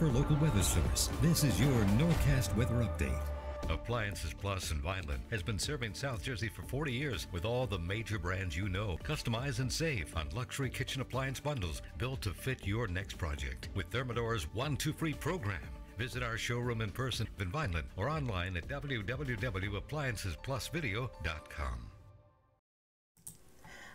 hyper local weather service. This is your Norcast weather update. Appliances Plus in Vineland has been serving South Jersey for 40 years with all the major brands you know. Customize and save on luxury kitchen appliance bundles built to fit your next project with Thermador's 1 2 Free program. Visit our showroom in person in Vineland or online at www.appliancesplusvideo.com.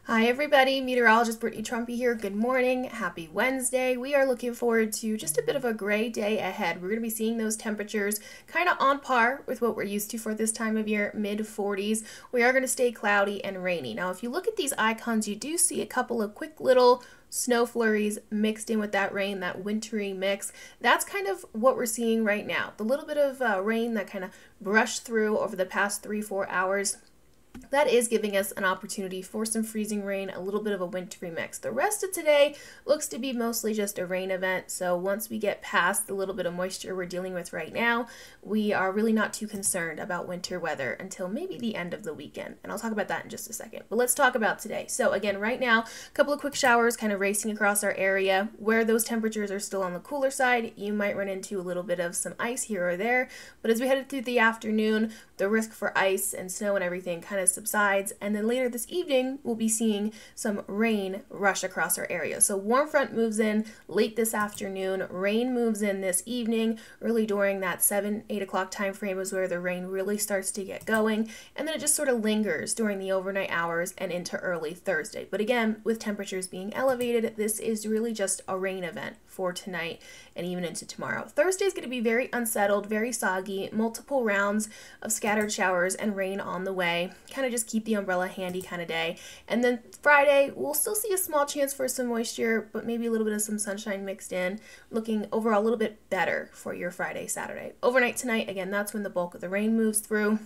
Hi, everybody. Meteorologist Brittany Trumpy here. Good morning. Happy Wednesday. We are looking forward to just a bit of a gray day ahead. We're going to be seeing those temperatures kind of on par with what we're used to for this time of year, mid 40s. We are going to stay cloudy and rainy. Now, if you look at these icons, you do see a couple of quick little snow flurries mixed in with that rain, that wintry mix. That's kind of what we're seeing right now. The little bit of uh, rain that kind of brushed through over the past three, four hours that is giving us an opportunity for some freezing rain, a little bit of a wintry mix. The rest of today looks to be mostly just a rain event. So once we get past the little bit of moisture we're dealing with right now, we are really not too concerned about winter weather until maybe the end of the weekend. And I'll talk about that in just a second. But let's talk about today. So again, right now, a couple of quick showers kind of racing across our area. Where those temperatures are still on the cooler side, you might run into a little bit of some ice here or there. But as we head through the afternoon, the risk for ice and snow and everything kind of subsides. And then later this evening, we'll be seeing some rain rush across our area. So warm front moves in late this afternoon. Rain moves in this evening, really during that 7, 8 o'clock time frame is where the rain really starts to get going. And then it just sort of lingers during the overnight hours and into early Thursday. But again, with temperatures being elevated, this is really just a rain event for tonight and even into tomorrow. Thursday is going to be very unsettled, very soggy, multiple rounds of scattered showers and rain on the way. Kind of just keep the umbrella handy kind of day. And then Friday, we'll still see a small chance for some moisture, but maybe a little bit of some sunshine mixed in, looking overall a little bit better for your Friday, Saturday. Overnight tonight, again, that's when the bulk of the rain moves through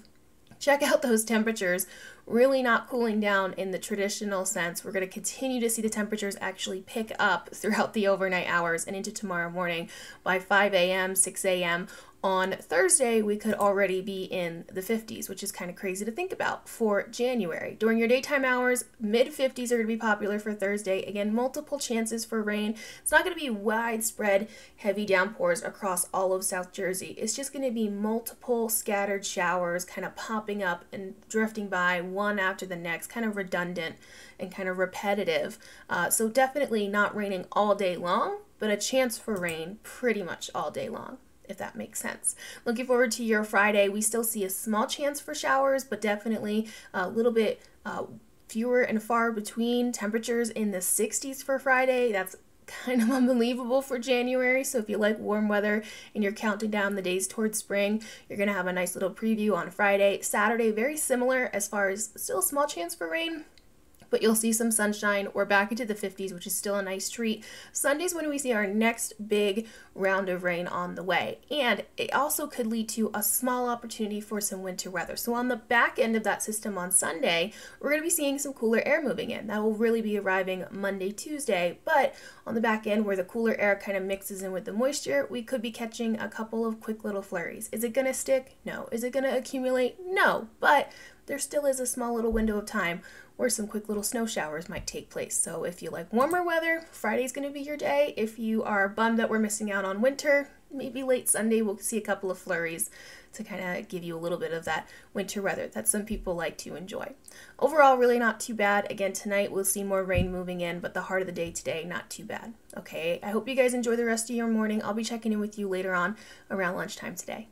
check out those temperatures really not cooling down in the traditional sense. We're going to continue to see the temperatures actually pick up throughout the overnight hours and into tomorrow morning by 5 a.m., 6 a.m on Thursday, we could already be in the 50s, which is kind of crazy to think about for January. During your daytime hours, mid 50s are going to be popular for Thursday. Again, multiple chances for rain. It's not going to be widespread heavy downpours across all of South Jersey. It's just going to be multiple scattered showers kind of popping up and drifting by one after the next, kind of redundant and kind of repetitive. Uh, so, definitely not raining all day long, but a chance for rain pretty much all day long if that makes sense. Looking forward to your Friday. We still see a small chance for showers, but definitely a little bit uh, fewer and far between temperatures in the 60s for Friday. That's kind of unbelievable for January. So if you like warm weather and you're counting down the days towards spring, you're going to have a nice little preview on Friday. Saturday, very similar as far as still a small chance for rain, but you'll see some sunshine. We're back into the 50s, which is still a nice treat. Sunday's when we see our next big round of rain on the way. And it also could lead to a small opportunity for some winter weather. So on the back end of that system on Sunday, we're going to be seeing some cooler air moving in. That will really be arriving Monday, Tuesday. But on the back end, where the cooler air kind of mixes in with the moisture, we could be catching a couple of quick little flurries. Is it going to stick? No. Is it going to accumulate? No. But there still is a small little window of time where some quick little snow showers might take place. So if you like warmer weather, Friday's going to be your day. If you are bummed that we're missing out on winter, maybe late Sunday we'll see a couple of flurries to kind of give you a little bit of that winter weather that some people like to enjoy. Overall, really not too bad. Again, tonight we'll see more rain moving in, but the heart of the day today, not too bad. Okay, I hope you guys enjoy the rest of your morning. I'll be checking in with you later on around lunchtime today.